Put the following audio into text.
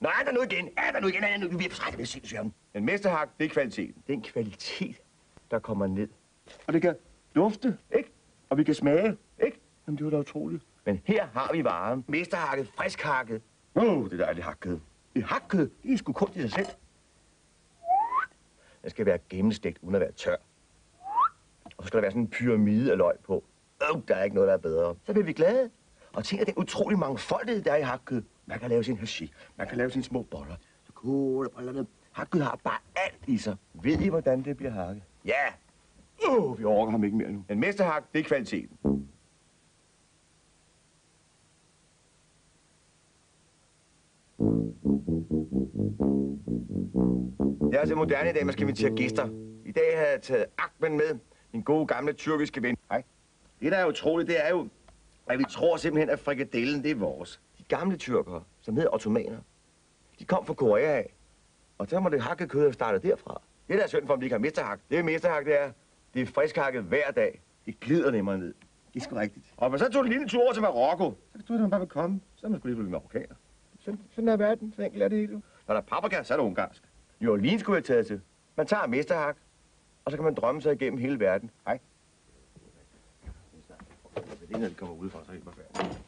Nå, er der nu igen? Er der nu igen? Er der nu? Vi er trætte ved sindssygt. En mesterhak, det er kvaliteten. Det er en kvalitet, der kommer ned. Og det kan dufte, ikke? Og vi kan smage, ikke? Jamen, det var da utroligt. Men her har vi varen. Mesterhakket, friskhakket. Åh, oh, det er dejligt hakket. Det hakket, det er sgu kun i sig selv. Den skal være gennemstegt, uden at være tør. Og så skal der være sådan en pyramide af løg på. Oh, der er ikke noget, der er bedre. Så bliver vi glade. Og tænk, at den utrolig mangfoldighed, der er i hakket. Man kan lave sin hashi, man kan lave sine små boller. Så cool, bollerne. Hakket har bare alt i sig. Ved I, hvordan det bliver hakket? Ja. Åh, oh, vi overgår ham ikke mere nu. En mesterhak, det er kvaliteten. Jeg er så moderne i dag, man skal invitere gæster. I dag har jeg taget Ahmed med, min gode gamle tyrkiske ven. Hej. Det, der er utroligt, det er jo, at vi tror simpelthen, at frikadellen, det er vores. De gamle tyrkere, som hedder ottomaner, de kom fra Korea af. Og så må det hakket kød have startet derfra. Det der er synd for, om de ikke har mesterhak. Det er mesterhak, det er. Det er friskhakket hver dag. Det glider nemmere ned. Det er sgu rigtigt. Og så tog en lille tur over til Marokko, så tror jeg, at man bare vil komme. Så er man sgu lige blevet marokkaner. Sådan, sådan er verden. Så enkelt er det hele. Når der er paprika, så er det ungarsk. New Orleans skulle have taget til. Man tager mesterhak, og så kan man drømme sig igennem hele verden. Hej. Det er, når de kommer udefra, så er det helt forfærdeligt. Værsgo.